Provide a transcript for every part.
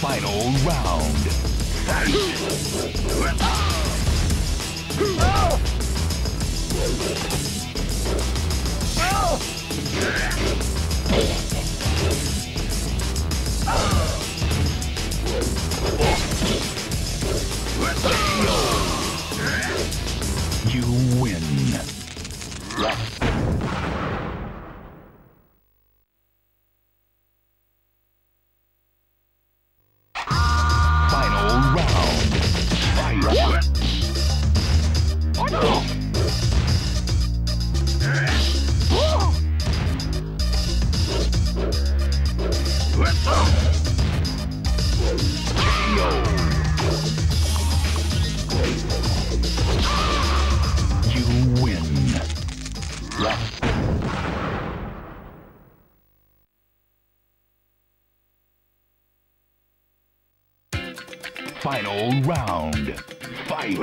Final round. You win. Round. Fight.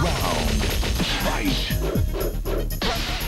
Round. Fight.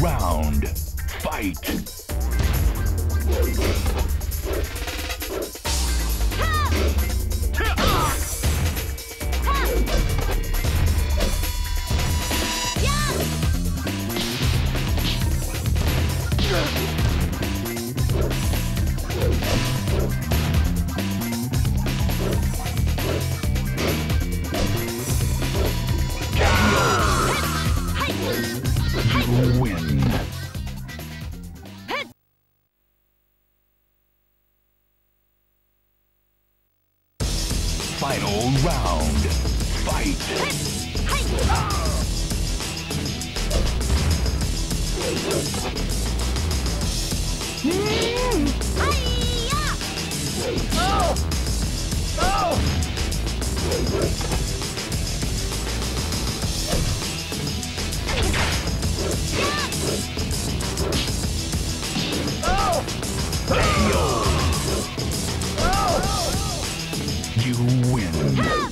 Round. Fight. You win.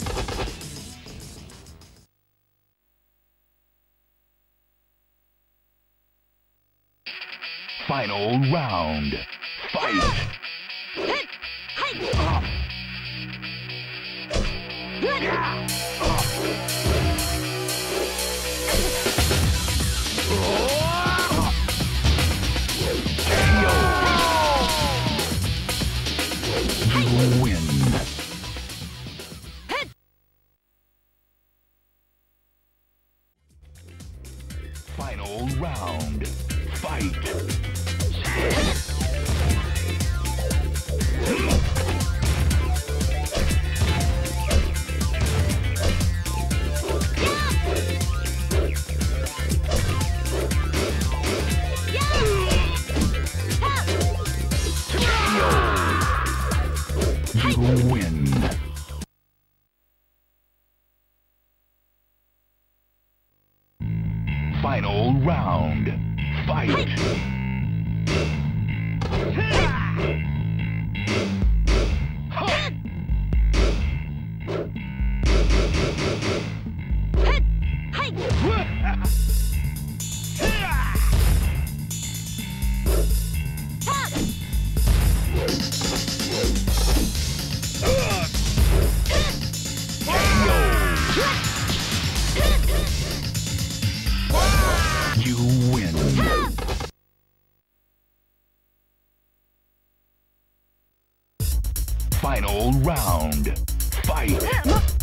Final round. Fight. Round. Fight.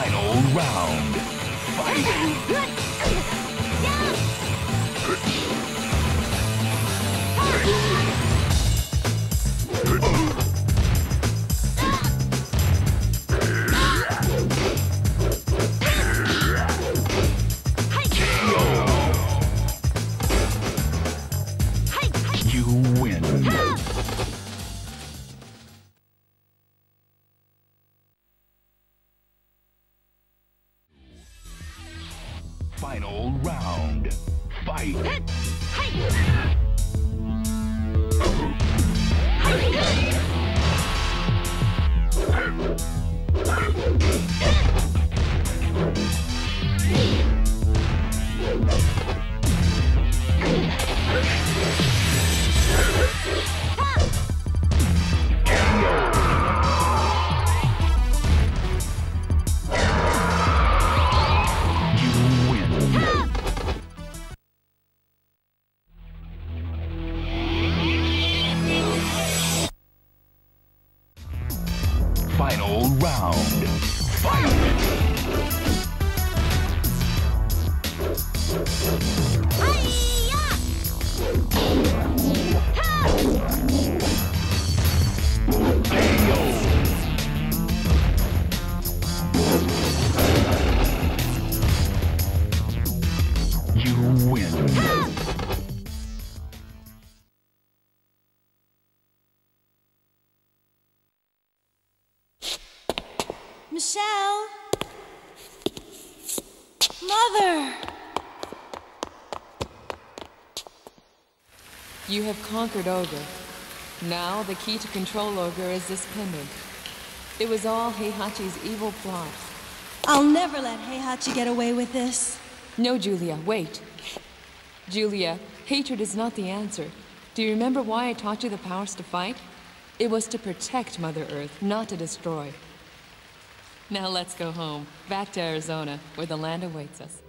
Final round. You have conquered Ogre. Now the key to control Ogre is this pendant. It was all Heihachi's evil plot. I'll never let Heihachi get away with this. No, Julia, wait. Julia, hatred is not the answer. Do you remember why I taught you the powers to fight? It was to protect Mother Earth, not to destroy. Now let's go home, back to Arizona, where the land awaits us.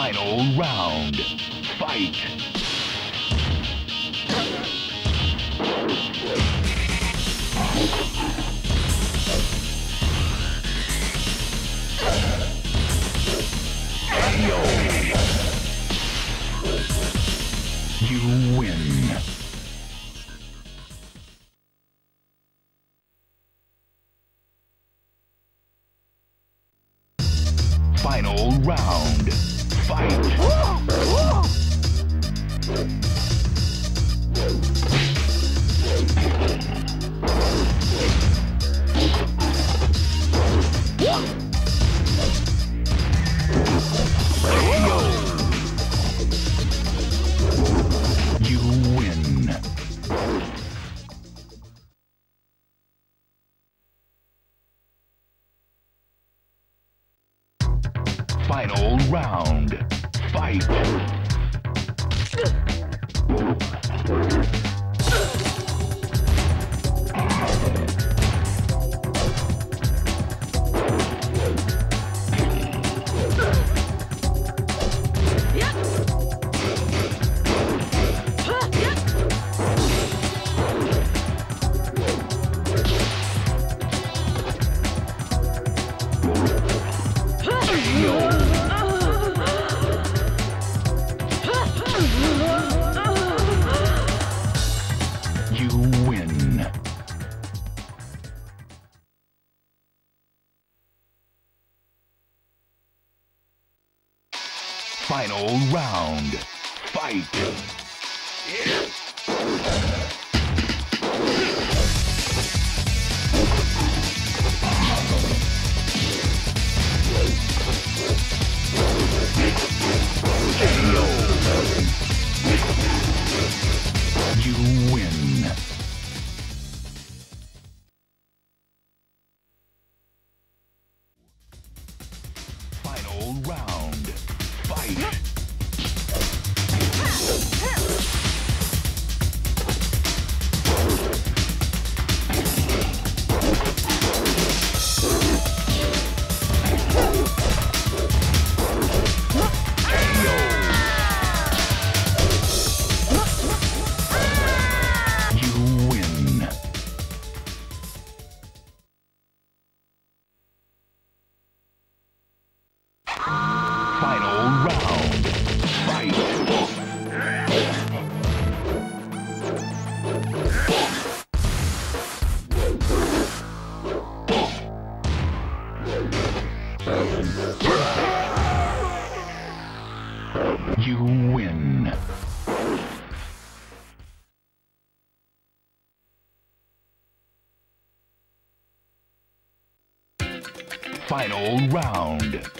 Final round. Fight. You win. Final round. You win. Final round.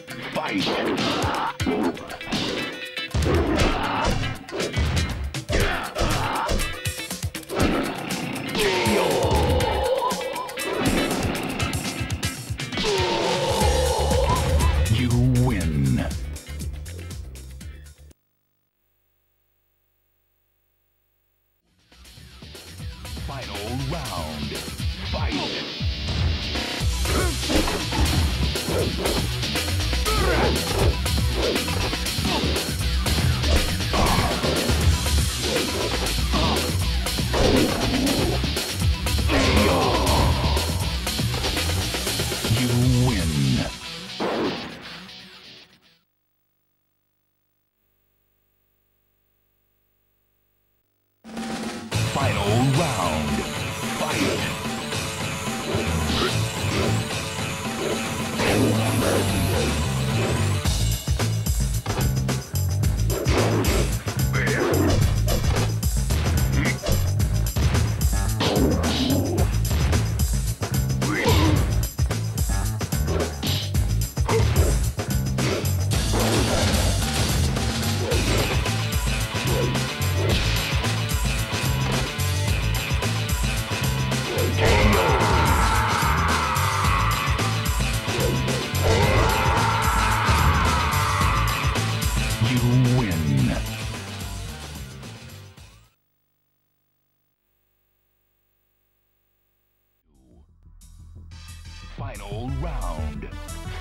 Final round.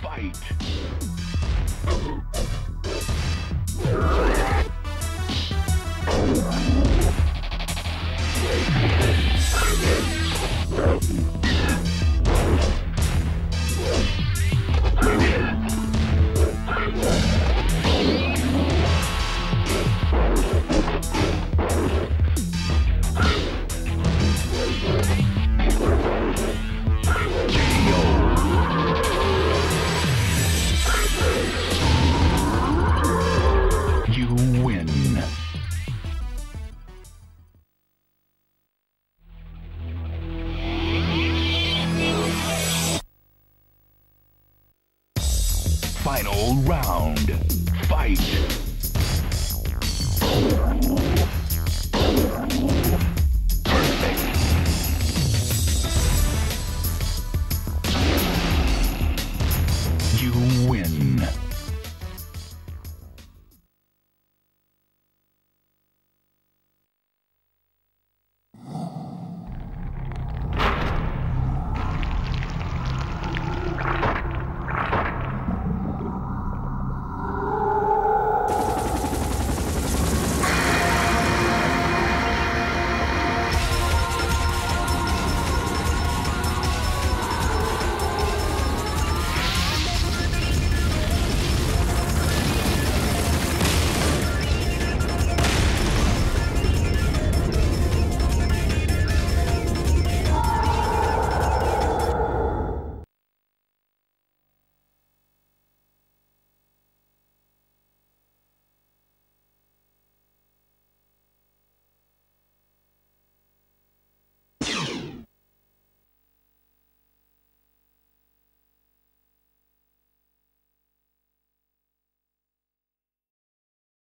Fight. Final round. Fight.